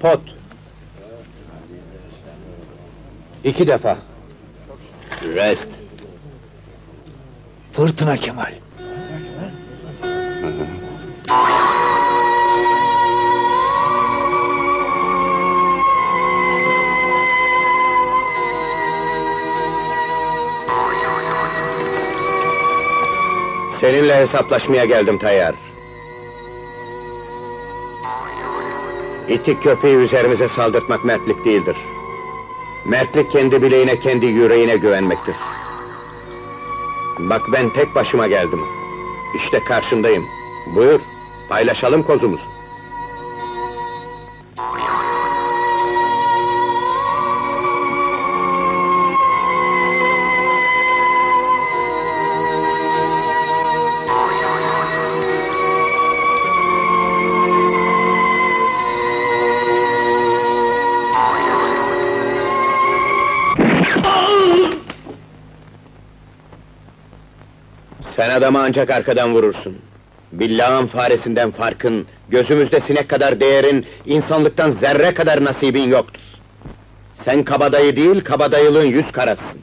Pot. İki defa. Rest. Fırtına Kemal. Seninle hesaplaşmaya geldim Tayyar. İtik köpeği üzerimize saldırtmak mertlik değildir. Mertlik kendi bileğine, kendi yüreğine güvenmektir. Bak ben tek başıma geldim. İşte karşındayım. Buyur, paylaşalım kozumuzu. Sen adamı ancak arkadan vurursun. Billahın faresinden farkın, gözümüzde sinek kadar değerin, insanlıktan zerre kadar nasibin yoktur. Sen kabadayı değil, kabadayılığın yüz karasısın.